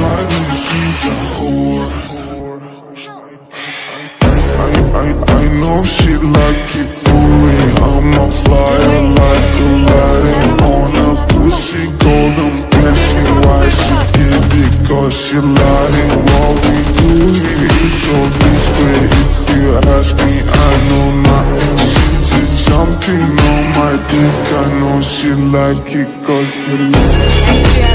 she's a whore I, I, I know she like it for me I'm a flyer like a Aladdin On a pussy golden blessing Why she did it cause she lying it What we do here is so discreet If you ask me I know nothing She just jumping on my dick I know she like it cause she like it.